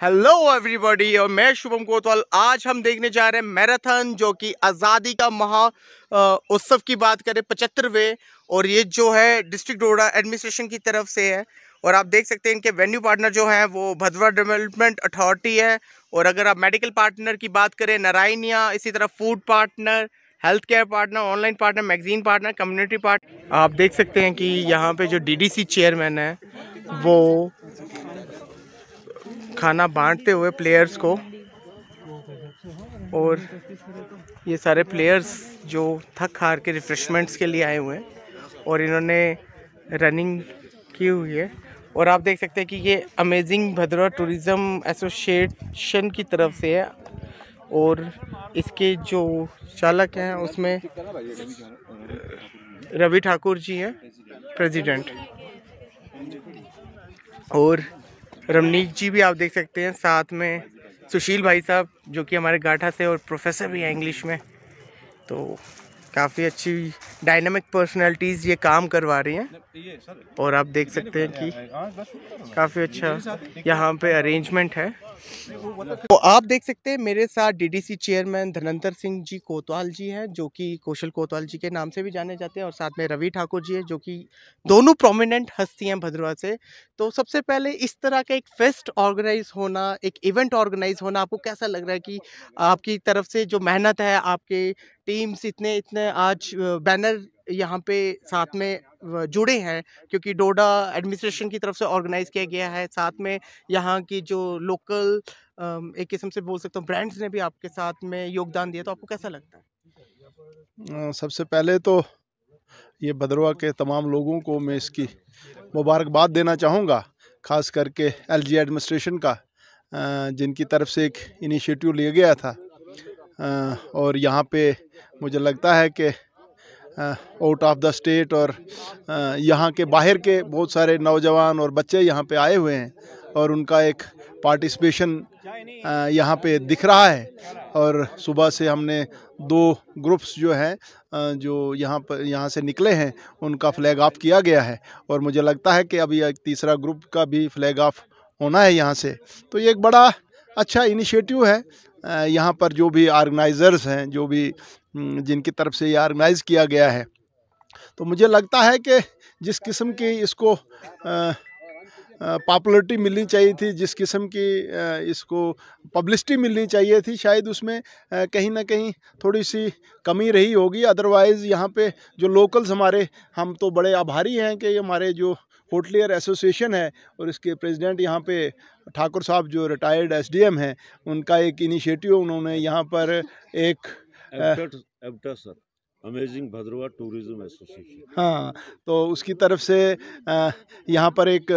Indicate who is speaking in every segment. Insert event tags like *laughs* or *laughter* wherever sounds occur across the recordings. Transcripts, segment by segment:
Speaker 1: Hello everybody और मैं शुभम कोतवाल। आज हम देखने जा रहे हैं मैराथन, जो कि आज़ादी का महा उत्सव की बात करें, पचहत्तरवे। और ये जो है, डिस्ट्रिक्ट डोडा एडमिनिस्ट्रेशन की तरफ़ से है। और आप देख सकते हैं इनके वेन्यू पार्टनर जो है, वो भदवा डेवलपमेंट अथॉरिटी है। और अगर आप मेडिकल पार्टनर की बात करें, नारायणिया, इसी तरह food partner, health care partner, online partner, magazine partner, community partner आप देख सकते हैं कि यहाँ पे जो डीडीसी चेयरमैन है, वो खाना बांटते हुए प्लेयर्स को और ये सारे प्लेयर्स जो थक हार के रिफ्रेशमेंट्स के लिए आए हुए हैं और इन्होंने रनिंग की हुई है। और आप देख सकते हैं कि ये अमेजिंग भद्रा टूरिज़्म एसोसिएशन की तरफ़ से है और इसके जो चालक हैं, उसमें रवि ठाकुर जी हैं प्रेसिडेंट और रमनीक जी भी आप देख सकते हैं साथ में, सुशील भाई साहब, जो कि हमारे गाठा से और प्रोफेसर भी हैं इंग्लिश में। तो काफ़ी अच्छी डायनामिक पर्सनालिटीज़ ये काम करवा रही हैं। और आप देख सकते हैं कि काफ़ी अच्छा यहाँ पे अरेंजमेंट है। तो आप देख सकते हैं, मेरे साथ डीडीसी चेयरमैन धनंतर सिंह जी कोतवाल जी हैं, जो कि कौशल कोतवाल जी के नाम से भी जाने जाते हैं, और साथ में रवि ठाकुर जी हैं, जो कि दोनों प्रोमिनेंट हस्ती हैं भद्रवा से। तो सबसे पहले इस तरह का एक फेस्ट ऑर्गेनाइज होना, एक इवेंट ऑर्गेनाइज होना आपको कैसा लग रहा है कि आपकी तरफ़ से जो मेहनत है, आपके टीम्स इतने इतने आज बैनर यहाँ पे साथ में जुड़े हैं, क्योंकि डोडा एडमिनिस्ट्रेशन की तरफ़ से ऑर्गेनाइज किया गया है। साथ में यहाँ की जो लोकल एक किस्म से बोल सकता हूँ, ब्रांड्स ने भी आपके साथ में योगदान दिया तो आपको कैसा लगता
Speaker 2: है? सबसे पहले तो ये भद्रवा के तमाम लोगों को मैं इसकी मुबारकबाद देना चाहूँगा, ख़ास करके एलजी एडमिनिस्ट्रेशन का जिनकी तरफ़ से एक इनिशिएटिव लिया गया था। और यहाँ पे मुझे लगता है कि आउट ऑफ़ द स्टेट और यहाँ के बाहर के बहुत सारे नौजवान और बच्चे यहाँ पे आए हुए हैं और उनका एक पार्टिसिपेशन यहाँ पे दिख रहा है। और सुबह से हमने दो ग्रुप्स जो हैं जो यहाँ पर, यहाँ से निकले हैं, उनका फ्लैग ऑफ़ किया गया है। और मुझे लगता है कि अभी एक तीसरा ग्रुप का भी फ्लैग ऑफ़ होना है यहाँ से। तो ये एक बड़ा अच्छा इनिशिएटिव है। यहाँ पर जो भी ऑर्गेनाइज़र्स हैं, जो भी जिनकी तरफ़ से ये ऑर्गेनाइज़ किया गया है तो मुझे लगता है कि जिस किस्म की इसको पॉपुलरिटी मिलनी चाहिए थी, जिस किस्म की इसको पब्लिसिटी मिलनी चाहिए थी, शायद उसमें कहीं ना कहीं थोड़ी सी कमी रही होगी। अदरवाइज़ यहाँ पे जो लोकल्स हमारे, हम तो बड़े आभारी हैं कि हमारे जो होटलियर एसोसिएशन है और इसके प्रेसिडेंट यहाँ पे ठाकुर साहब जो रिटायर्ड एसडीएम हैं उनका एक इनिशिएटिव उन्होंने यहाँ पर एक
Speaker 3: sir amazing Bhaderwah tourism association.
Speaker 2: हाँ तो उसकी तरफ़ से यहाँ पर एक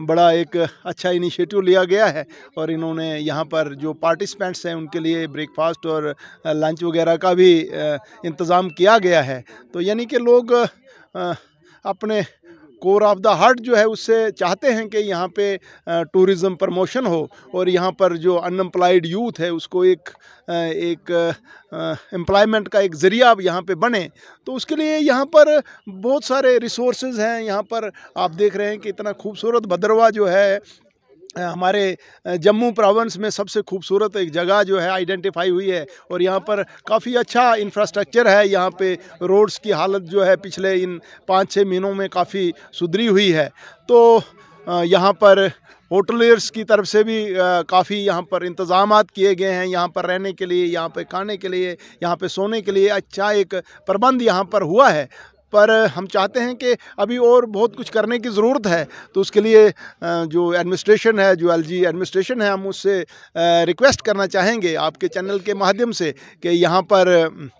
Speaker 2: बड़ा एक अच्छा इनिशिएटिव लिया गया है और इन्होंने यहाँ पर जो पार्टिसिपेंट्स हैं उनके लिए ब्रेकफास्ट और लंच वगैरह का भी इंतज़ाम किया गया है। तो यानी कि लोग अपने कोर ऑफ़ द हार्ट जो है, उससे चाहते हैं कि यहाँ पे टूरिज़्म प्रमोशन हो और यहाँ पर जो अनएम्प्लॉयड यूथ है, उसको एक एक एम्प्लॉयमेंट का एक ज़रिया यहाँ पे बने। तो उसके लिए यहाँ पर बहुत सारे रिसोर्सेज हैं। यहाँ पर आप देख रहे हैं कि इतना खूबसूरत भद्रवा जो है हमारे जम्मू प्रोविंस में सबसे खूबसूरत एक जगह जो है आइडेंटिफाई हुई है और यहाँ पर काफ़ी अच्छा इंफ्रास्ट्रक्चर है। यहाँ पे रोड्स की हालत जो है पिछले इन पाँच छः महीनों में काफ़ी सुधरी हुई है। तो यहाँ पर होटलर्स की तरफ़ से भी काफ़ी यहाँ पर इंतज़ाम किए गए हैं। यहाँ पर रहने के लिए, यहाँ पर खाने के लिए, यहाँ पर सोने के लिए। अच्छा एक प्रबंध यहाँ पर हुआ है। पर हम चाहते हैं कि अभी और बहुत कुछ करने की ज़रूरत है। तो उसके लिए जो एडमिनिस्ट्रेशन है, जो एलजी एडमिनिस्ट्रेशन है, हम उससे रिक्वेस्ट करना चाहेंगे आपके चैनल के माध्यम से कि यहाँ पर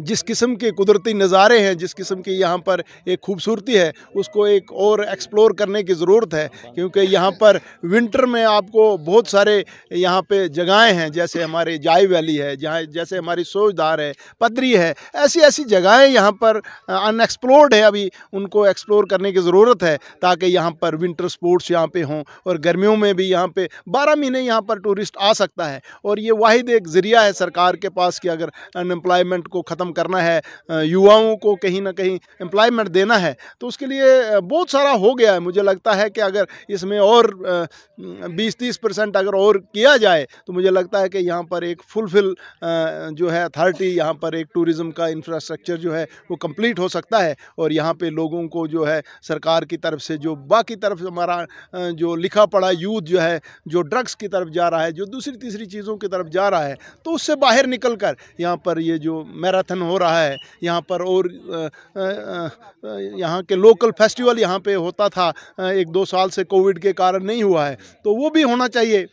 Speaker 2: जिस किस्म के कुदरती नज़ारे हैं, जिस किस्म की यहाँ पर एक खूबसूरती है, उसको एक और एक्सप्लोर करने की ज़रूरत है, क्योंकि यहाँ पर विंटर में आपको बहुत सारे यहाँ पे जगहें हैं, जैसे हमारे जाय वैली है, जहाँ जैसे हमारी सोजदार है पदरी है ऐसी ऐसी जगहें यहाँ पर अनएक्सप्लोर्ड है, अभी उनको एक्सप्लोर करने की ज़रूरत है, ताकि यहाँ पर विंटर स्पोर्ट्स यहाँ पर हों, और गर्मियों में भी यहाँ पर बारह महीने यहाँ पर टूरिस्ट आ सकता है, और ये वाहिद एक ज़रिया है सरकार के पास कि अगर अनएम्प्लॉयमेंट को ख़त्म करना है युवाओं को कहीं ना कहीं एम्प्लॉयमेंट देना है तो उसके लिए बहुत सारा हो गया है। मुझे लगता है कि अगर इसमें और बीस तीस परसेंट अगर और किया जाए तो मुझे लगता है कि यहाँ पर एक फुलफिल जो है अथॉरिटी यहाँ पर एक टूरिज़्म का इंफ्रास्ट्रक्चर जो है, वो कंप्लीट हो सकता है। और यहाँ पे लोगों को जो है, सरकार की तरफ़ से जो बाकी तरफ़ हमारा जो लिखा पढ़ा यूथ जो है, जो ड्रग्स की तरफ़ जा रहा है, जो दूसरी तीसरी चीज़ों की तरफ़ जा रहा है तो उससे बाहर निकल कर यहाँ पर ये जो मैराथन हो रहा है। यहाँ पर और यहाँ के लोकल फेस्टिवल यहाँ पे होता था एक दो साल से कोविड के कारण नहीं हुआ है। तो वो भी होना चाहिए।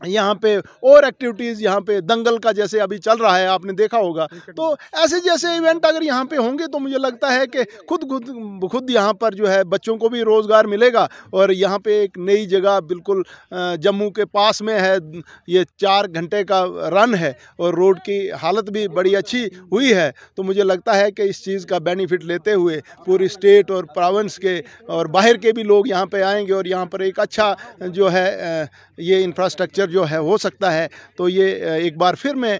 Speaker 2: यहाँ पे और एक्टिविटीज़ यहाँ पे दंगल का जैसे अभी चल रहा है, आपने देखा होगा। तो ऐसे जैसे इवेंट अगर यहाँ पे होंगे तो मुझे लगता है कि खुद खुद खुद यहाँ पर जो है बच्चों को भी रोज़गार मिलेगा और यहाँ पे एक नई जगह बिल्कुल जम्मू के पास में है, ये चार घंटे का रन है और रोड की हालत भी बड़ी अच्छी हुई है। तो मुझे लगता है कि इस चीज़ का बेनिफिट लेते हुए पूरी स्टेट और प्रोविंस के और बाहर के भी लोग यहाँ पर आएँगे और यहाँ पर एक अच्छा जो है ये इंफ्रास्ट्रक्चर जो है, हो सकता है तो ये एक बार फिर मैं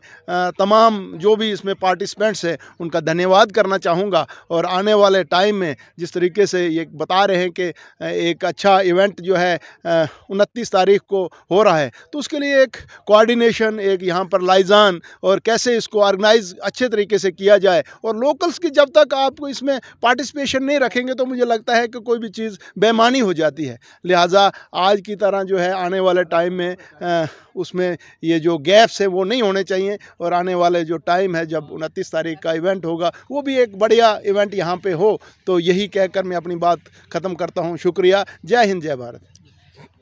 Speaker 2: तमाम जो भी इसमें पार्टिसिपेंट्स हैं, उनका धन्यवाद करना चाहूँगा। और आने वाले टाइम में जिस तरीके से ये बता रहे हैं कि एक अच्छा इवेंट जो है उनतीस तारीख को हो रहा है तो उसके लिए एक कोऑर्डिनेशन एक यहाँ पर लाइजान और कैसे इसको ऑर्गेनाइज अच्छे तरीके से किया जाए। और लोकल्स की जब तक आपको इसमें पार्टिसिपेशन नहीं रखेंगे तो मुझे लगता है कि कोई भी चीज़ बेमानी हो जाती है। लिहाजा आज की तरह जो है, आने वाले टाइम में उसमें ये जो गैप्स हैं वो नहीं होने चाहिए और आने वाले जो टाइम है जब उनतीस तारीख का इवेंट होगा, वो भी एक बढ़िया इवेंट यहाँ पे हो। तो यही कहकर मैं अपनी बात ख़त्म करता हूँ। शुक्रिया। जय हिंद, जय भारत।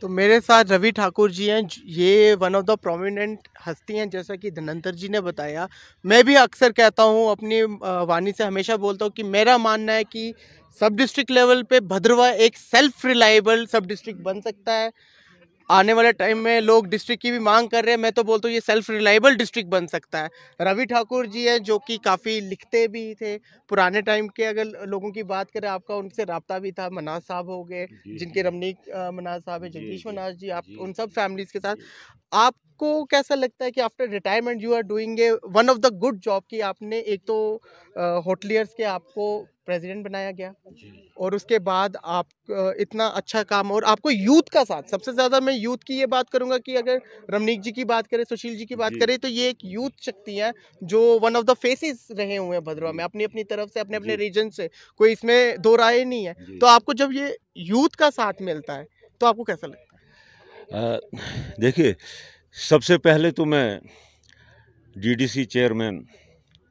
Speaker 1: तो मेरे साथ रवि ठाकुर जी हैं। ये वन ऑफ़ द प्रोमिनेंट हस्ती हैं, जैसा कि धनंतर जी ने बताया। मैं भी अक्सर कहता हूँ, अपनी वाणी से हमेशा बोलता हूँ कि मेरा मानना है कि सब डिस्ट्रिक्ट लेवल पे भद्रवा एक सेल्फ रिलायबल सब डिस्ट्रिक्ट बन सकता है। आने वाले टाइम में लोग डिस्ट्रिक्ट की भी मांग कर रहे हैं। मैं तो बोलता हूँ ये सेल्फ रिलायबल डिस्ट्रिक्ट बन सकता है। रवि ठाकुर जी हैं जो कि काफ़ी लिखते भी थे। पुराने टाइम के अगर लोगों की बात करें आपका उनसे रबता भी था मनाज साहब हो गए जिनके रमनीक मनाज साहब है जगदीश मनाज जी आप उन सब फैमिलीज़ के साथ। आपको कैसा लगता है कि after retirement you are doing a one of the good job की आपने एक तो होटलियर्स के आपको प्रेसिडेंट बनाया गया। और उसके बाद आप इतना अच्छा काम और आपको यूथ का साथ सबसे ज़्यादा मैं यूथ की ये बात करूँगा कि अगर रमनीक जी की बात करें सुशील जी की बात करें तो ये एक यूथ शक्ति है जो वन ऑफ़ द फेसेस रहे हुए हैं भद्रवा में अपनी अपनी तरफ़ से अपने अपने रीजन से कोई इसमें दो राय नहीं है। तो आपको जब ये यूथ का साथ मिलता है तो आपको कैसा लगता
Speaker 3: है? देखिए सबसे पहले तो मैं डीडीसी चेयरमैन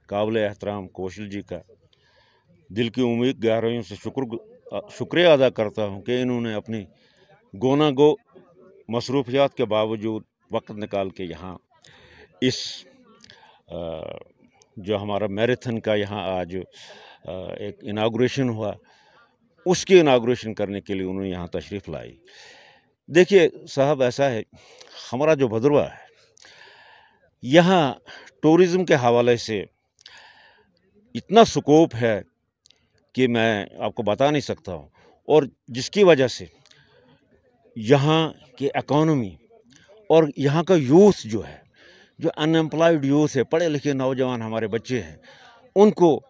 Speaker 3: काबिल एहतराम कौशल जी का दिल की उम्मीद गहराइयों से शुक्र शुक्रिया अदा करता हूँ कि इन्होंने अपनी गोना गो मसरूफियात के बावजूद वक्त निकाल के यहाँ इस जो हमारा मैराथन का यहाँ आज एक इनाग्रेशन हुआ, उसकी इनाग्रेशन करने के लिए उन्होंने यहाँ तशरीफ़ लाई। देखिए साहब, ऐसा है, हमारा जो भदरवा है, यहाँ टूरिज़म के हवाले से इतना स्कोप है कि मैं आपको बता नहीं सकता हूँ। और जिसकी वजह से यहाँ की इकोनॉमी और यहाँ का यूथ जो है, जो अनएम्प्लॉयड यूथ है पढ़े लिखे नौजवान हमारे बच्चे हैं, उनको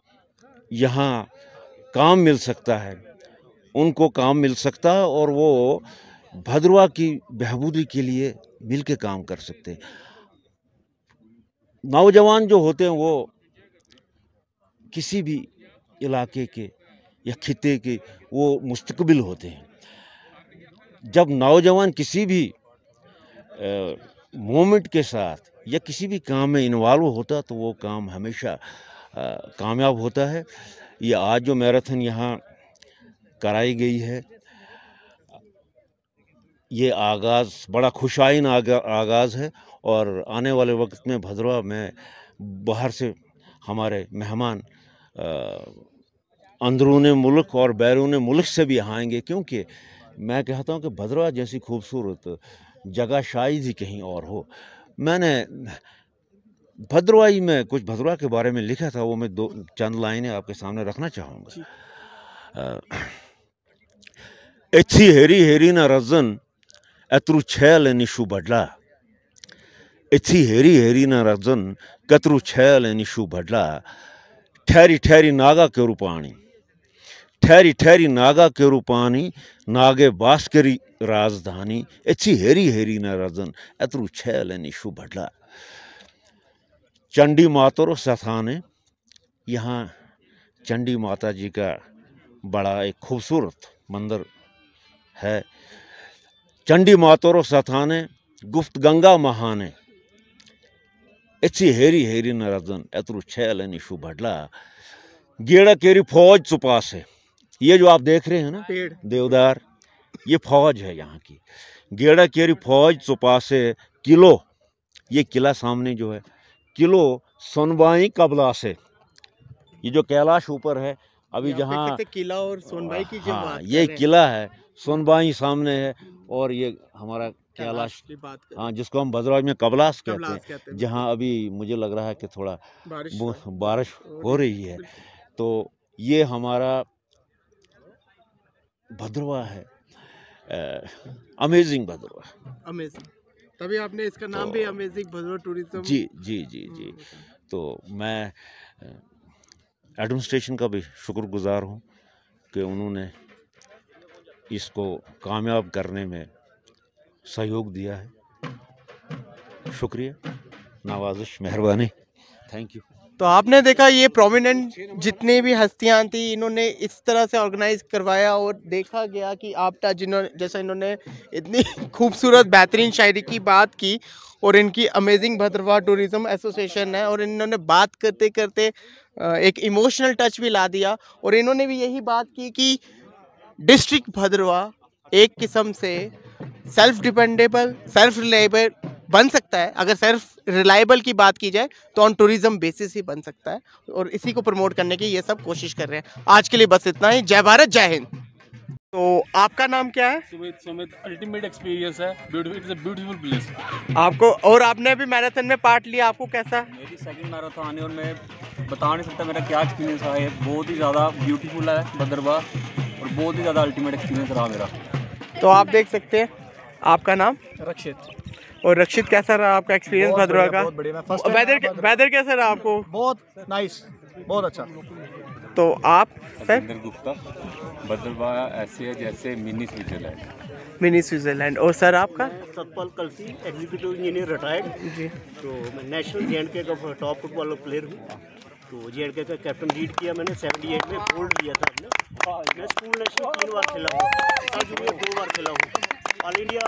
Speaker 3: यहाँ काम मिल सकता है। उनको काम मिल सकता है और वो भद्रवा की बहबूदी के लिए मिल के काम कर सकते हैं। नौजवान जो होते हैं वो किसी भी इलाके के या खिते के वो मुस्तकबिल होते हैं। जब नौजवान किसी भी मोमेंट के साथ या किसी भी काम में इन्वॉल्व होता तो वो काम हमेशा कामयाब होता है। ये आज जो मैराथन यहाँ कराई गई है ये आगाज़ बड़ा खुशाइन आगा, आगाज़ है और आने वाले वक्त में भद्रवा में बाहर से हमारे मेहमान अंदरून मुल्क और बैरून मुल्क से भी यहाँ आएँगे क्योंकि मैं कहता हूँ कि भद्रवा जैसी खूबसूरत जगह शायद ही कहीं और हो। मैंने भद्रवाई में कुछ भद्रवा के बारे में लिखा था वो मैं दो चंद लाइनें आपके सामने रखना चाहूँगा। एथी हेरी हेरी ना रजन एत्रु छैल निशु बडला। एथी हेरी हेरी ना रजन कतरु छैल निशु बडला। ठहरी ठहरी नागा के रूपाणी ठहरी ठहरी नागा के रूपाणी नागे बास्करी राजधानी, एची हेरी हेरी न रजन, एतरू छैल निशु भडला। चंडी मातोर सथाने, यहाँ चंडी माता जी का बड़ा एक खूबसूरत मंदिर है। चंडी मातोर सथाने, गुप्त गंगा महाने अच्छी हेरी हेरी न रजन एतरू छैल निशु भडला। गेड़ा केरी फौज चुपास। है ये जो आप देख रहे हैं ना
Speaker 1: पेड़।
Speaker 3: देवदार ये फौज है यहाँ की। गेड़ा केरी फौज चुपा से किलो। ये किला सामने जो है किलो सोनबाई कबला से ये जो कैलाश ऊपर है अभी जहाँ
Speaker 1: किला और सोनबाई की
Speaker 3: हाँ ये किला है सोनबाई सामने है और ये हमारा कैलाश
Speaker 1: कैलाश की बात
Speaker 3: हाँ जिसको हम भद्रवाज में कबलास कहते
Speaker 1: कबलास
Speaker 3: हैं
Speaker 1: कहते हैं
Speaker 3: जहाँ अभी मुझे लग रहा है कि थोड़ा
Speaker 1: बारिश हो
Speaker 3: बारिश हो रही है तो ये हमारा भद्रवा है। अमेजिंग भद्रवा
Speaker 1: अमेजिंग तभी आपने इसका नाम
Speaker 3: तो, भी
Speaker 1: अमेजिंग भद्रवा टूरिज़्म
Speaker 3: जी जी जी जी। तो मैं एडमिनिस्ट्रेशन का भी शुक्रगुजार हूँ कि उन्होंने इसको कामयाब करने में सहयोग दिया है। शुक्रिया। नवाजिश, मेहरबानी। थैंक यू
Speaker 1: तो आपने देखा ये प्रोमिनेंट जितनी भी हस्तियाँ थी, इन्होंने इस तरह से ऑर्गेनाइज करवाया और देखा गया कि आपटा जिन्होंने जैसा इन्होंने इतनी *laughs* खूबसूरत बेहतरीन शायरी की बात की और इनकी अमेजिंग भद्रवा टूरिज़्म एसोसिएशन है और इन्होंने बात करते करते एक इमोशनल टच भी ला दिया और इन्होंने भी यही बात की कि डिस्ट्रिक्ट भद्रवा एक किस्म से सेल्फ डिपेंडेबल सेल्फ रिलायबल बन सकता है। अगर सेल्फ रिलायबल की बात की जाए तो ऑन टूरिज़्म बेसिस ही बन सकता है। और इसी को प्रमोट करने की ये सब कोशिश कर रहे हैं। आज के लिए बस इतना ही। जय भारत जय हिंद। तो आपका नाम क्या है?
Speaker 4: सुमित सुमित अल्टीमेट एक्सपीरियंस है। ब्यूटीफुल अ प्लेस
Speaker 1: आपको और आपने अभी मैराथन में पार्ट लिया आपको कैसा?
Speaker 4: मेरी सेकंड मैराथन है और मैं बता नहीं सकता मेरा क्या एक्सपीरियंस रहा है। बहुत ही ज़्यादा ब्यूटीफुल है भद्रवा। और बहुत ही ज़्यादा अल्टीमेट एक्सपीरियंस रहा मेरा।
Speaker 1: तो आप देख सकते हैं आपका नाम?
Speaker 4: रक्षित।
Speaker 1: और रक्षित कैसा रहा आपका एक्सपीरियंस भद्रवा का?
Speaker 5: बहुत बढ़िया। फ़र्स्ट
Speaker 1: वेदर वेदर कैसा रहा आपको?
Speaker 5: बहुत नाइस बहुत अच्छा।
Speaker 1: तो आप सर
Speaker 6: गुप्ता भद्रवा ऐसे है जैसे मिनी स्विट्जरलैंड।
Speaker 1: Mini Switzerland. और सर आपका?
Speaker 7: Satpal Kalsi executive engineer retired
Speaker 1: ji.
Speaker 7: तो मैं नेशनल जे एंड का टॉप फुटबॉल प्लेयर हूँ। तो जे का कैप्टन लीड किया मैंने 78 में गोल्ड लिया था हमने। मैं स्कूल नेशनल तीन बार खेला हूँ। सब जूनियर दो बार खेला हूँ। ऑल इंडिया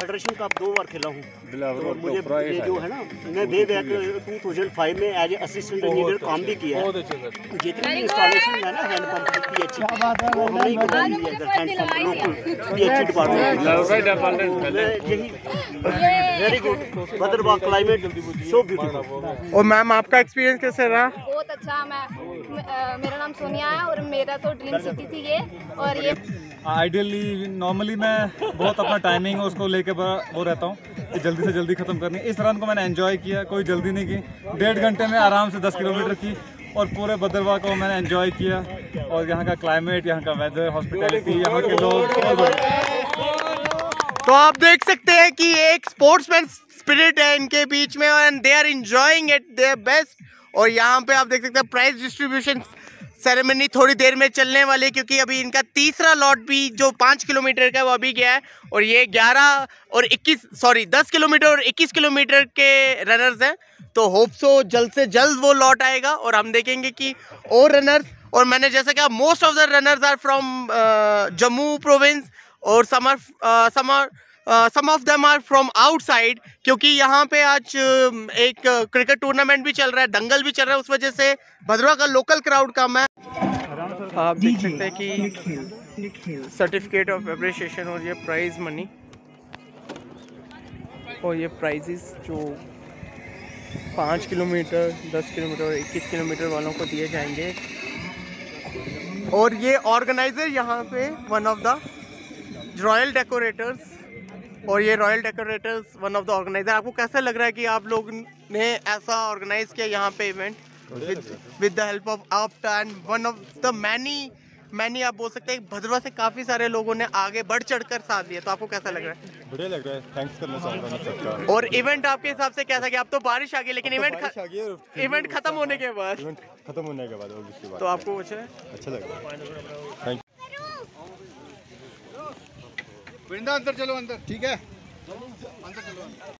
Speaker 7: फेडरेशन कप दो बार खेला हूँ। तो मुझे ये जो है ना मैं way back two thousand five में एज असिस्टेंट इंजीनियर काम भी किया है। जितनी भी इंस्टॉलेशन है ना हैंड पंप की पीएचई वो हमने ही है हैंड पंप लोकल डिपार्टमेंट यही very good Bhaderwah climate so beautiful
Speaker 1: और मैम आपका एक्सपीरियंस कैसा रहा?
Speaker 8: बहुत अच्छा मैं मेरा नाम सोनिया है और मेरा तो ड्रीम सिटी थी ये और ये
Speaker 9: आइडियली नॉर्मली मैं बहुत अपना टाइमिंग उसको लेके वो रहता हूँ कि जल्दी से जल्दी ख़त्म करनी। इस रन को मैंने एंजॉय किया कोई जल्दी नहीं की। डेढ़ घंटे में आराम से 10 किलोमीटर की और पूरे भद्रवा को मैंने एंजॉय किया। और यहाँ का क्लाइमेट यहाँ का वेदर हॉस्पिटैलिटी यहाँ के लोग।
Speaker 1: तो आप देख सकते हैं कि एक स्पोर्ट्समैन स्पिरिट है इनके बीच में and they are enjoying it their best और यहाँ पे आप देख सकते हैं प्राइज डिस्ट्रीब्यूशन सेरेमनी थोड़ी देर में चलने वाली है क्योंकि अभी इनका तीसरा लॉट भी जो पाँच किलोमीटर का वो अभी गया है और ये ग्यारह और इक्कीस सॉरी दस किलोमीटर और इक्कीस किलोमीटर के रनर्स हैं। तो होप सो जल्द से जल्द वो लॉट आएगा और हम देखेंगे कि और रनर्स और मैंने जैसा कहा most of the runners are from Jammu province और some are some of them are from outside क्योंकि यहाँ पे आज uh, एक क्रिकेट टूर्नामेंट भी चल रहा है दंगल भी चल रहा है उस वजह से भद्रवा का लोकल क्राउड कम है। आप देख सकते हैं कि सर्टिफिकेट ऑफ़ अप्रिसिएशन और ये प्राइज मनी और ये प्राइजेस जो पाँच किलोमीटर दस किलोमीटर और इक्कीस किलोमीटर वालों को दिए जाएँगे। और ये ऑर्गेनाइजर यहाँ पे one of the royal decorators और ये royal decorators one of the organiser आपको कैसा लग रहा है कि आप लोग ने ऐसा ऑर्गेनाइज किया यहाँ पे event with the help of Apta and one of the many मैं नहीं आप बोल सकते हैं भद्रवा से काफ़ी सारे लोगों ने आगे बढ़ चढ़ कर साथ दिया। तो आपको कैसा लग रहा है?
Speaker 10: बढ़िया लग रहा है। थैंक्स करना चाहूँगा मैं सबका।
Speaker 1: और इवेंट आपके हिसाब से कैसा कि अब तो बारिश आ गई लेकिन इवेंट
Speaker 10: आ गई
Speaker 1: इवेंट खत्म होने के बाद।
Speaker 10: इवेंट खत्म होने के बाद
Speaker 1: तो आपको
Speaker 10: अच्छा लग रहा है। थैंक
Speaker 2: वृंदा अंदर चलो अंदर। ठीक है। अंदर चलो